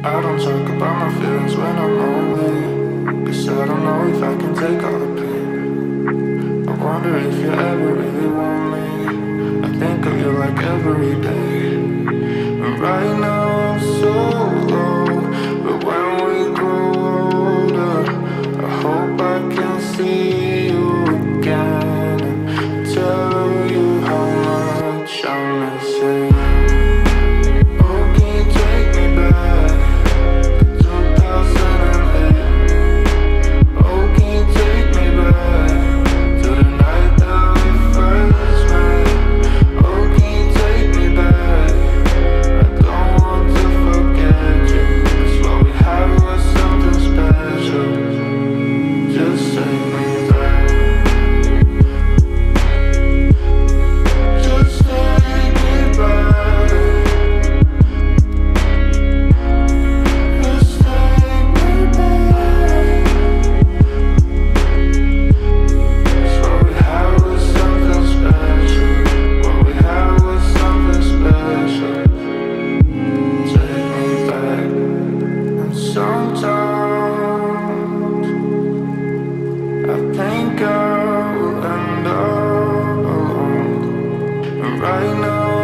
I don't talk about my feelings when I'm lonely. Cause I don't know if I can take all the pain. I wonder if you ever really want me. I think of you like every day. And right now I'm so low. But when we grow older, I hope I can see you again. And tell you how much I'm missing. right now